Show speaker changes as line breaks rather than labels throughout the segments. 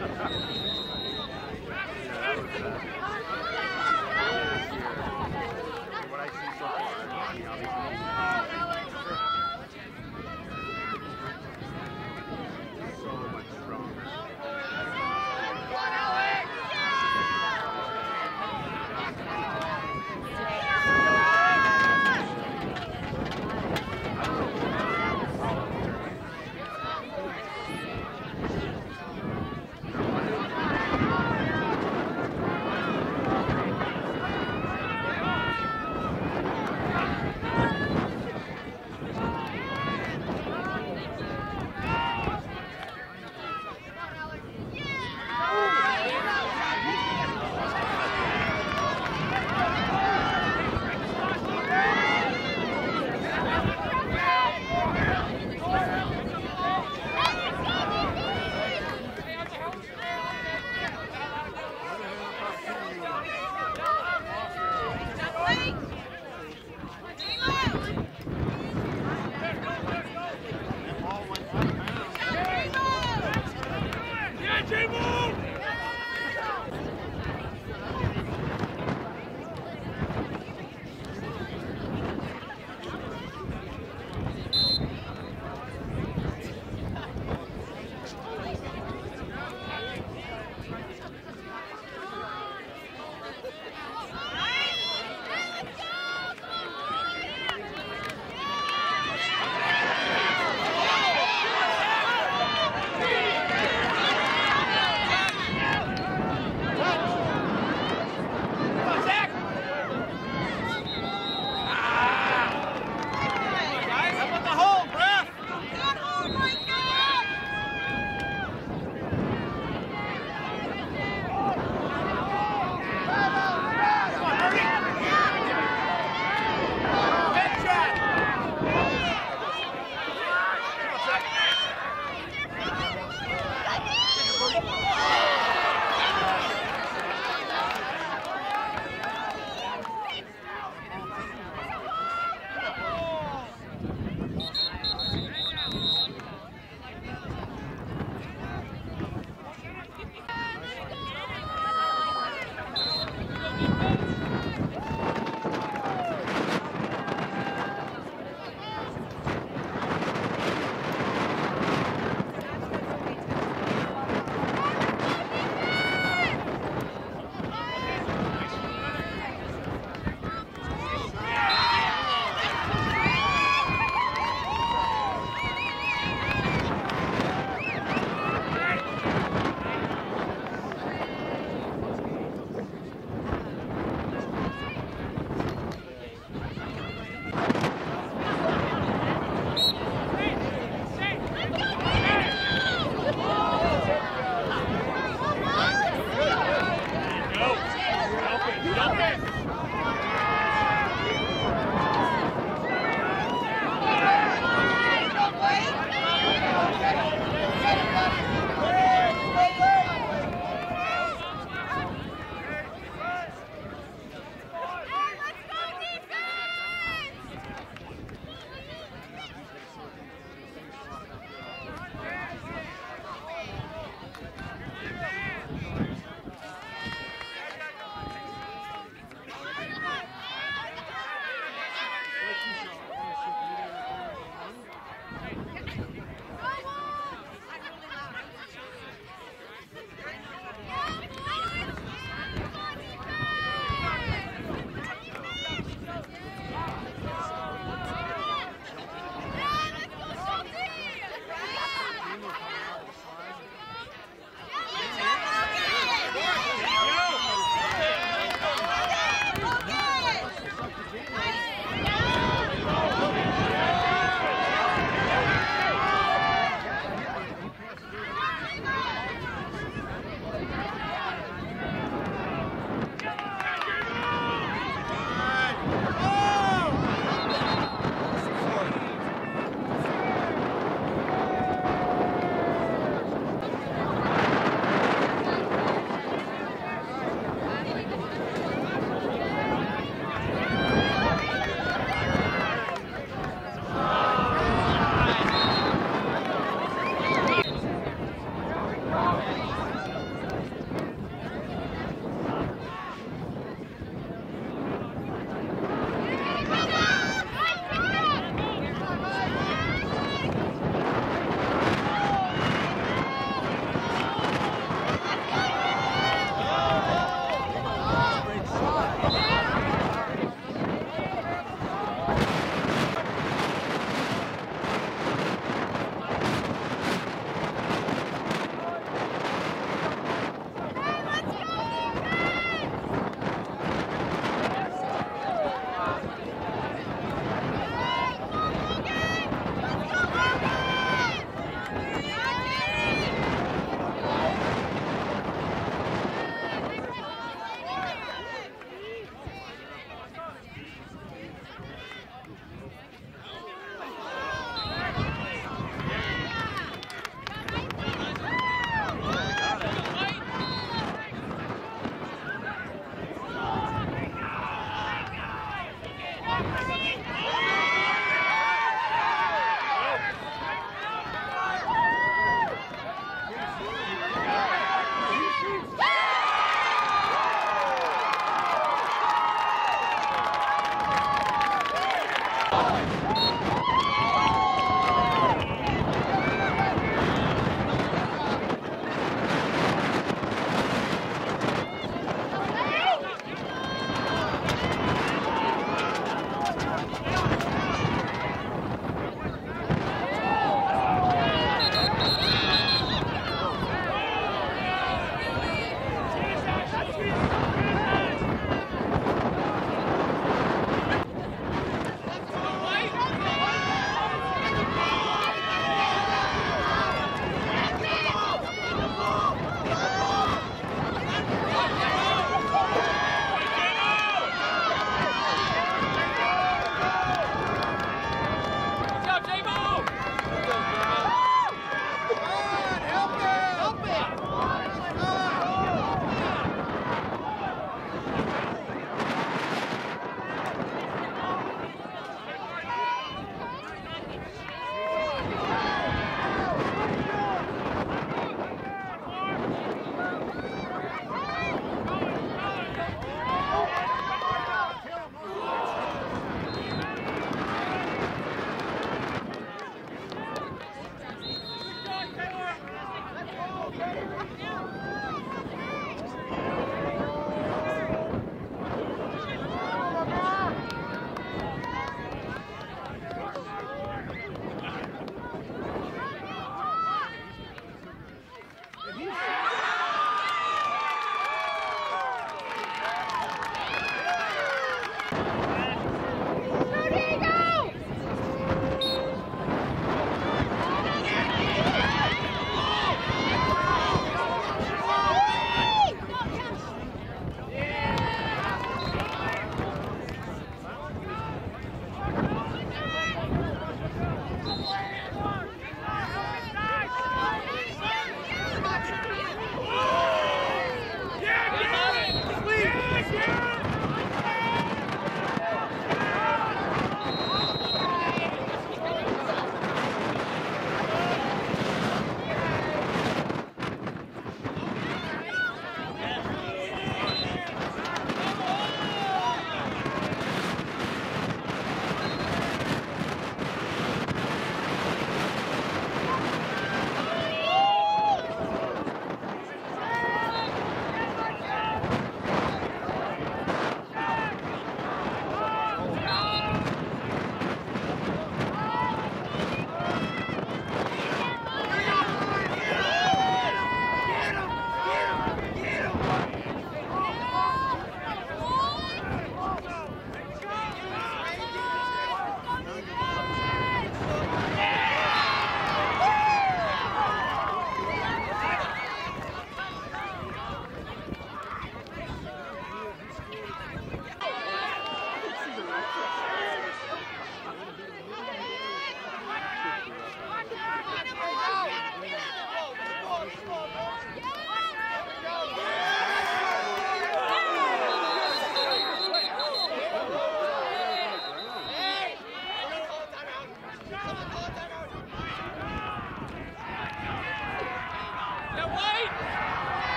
Ha ha ha!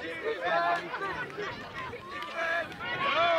Defense! Defense!